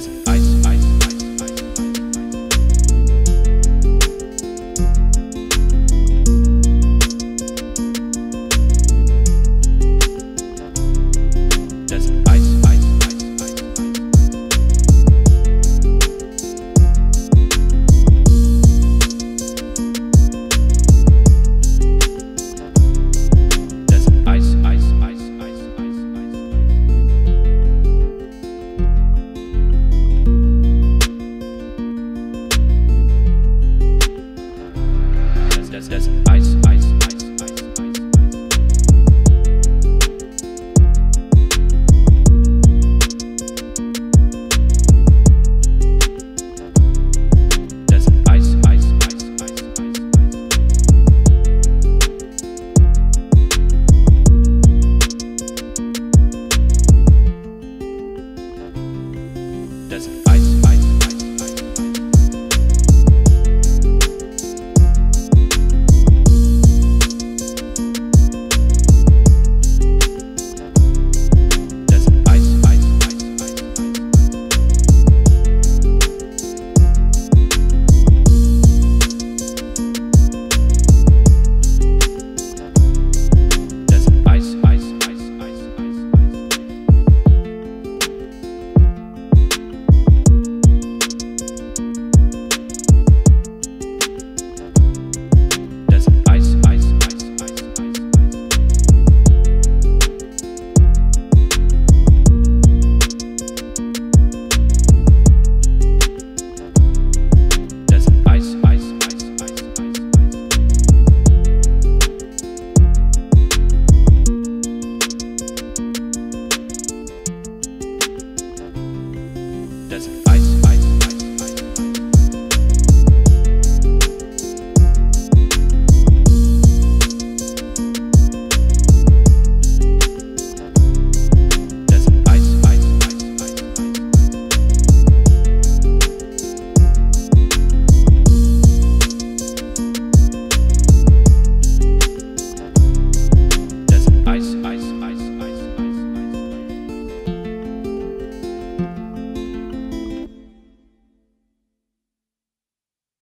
says, I as, as ice, ice, ice. Desert.